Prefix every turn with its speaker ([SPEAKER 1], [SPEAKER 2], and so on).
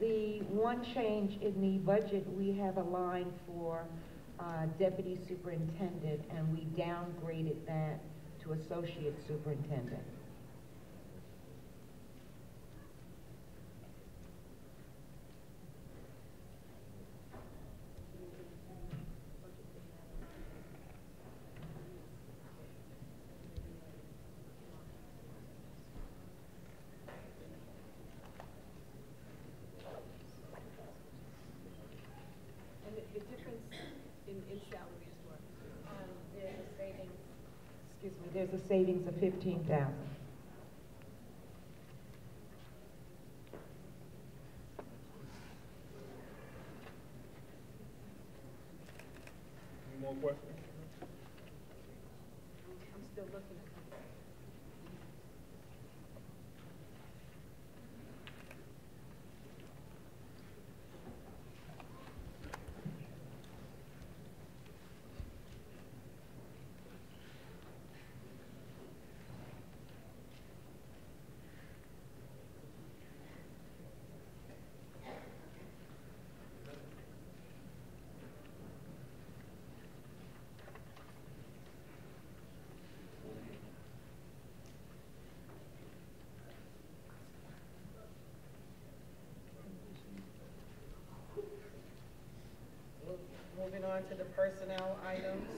[SPEAKER 1] one change in the budget, we have a line for uh, deputy superintendent, and we downgraded that to associate superintendent.
[SPEAKER 2] And the, the difference in, in salaries was,
[SPEAKER 3] Um, there's a savings,
[SPEAKER 1] Excuse me, there's a savings of fifteen thousand.
[SPEAKER 4] Any more questions?
[SPEAKER 2] I'm still looking
[SPEAKER 5] on to the personnel items.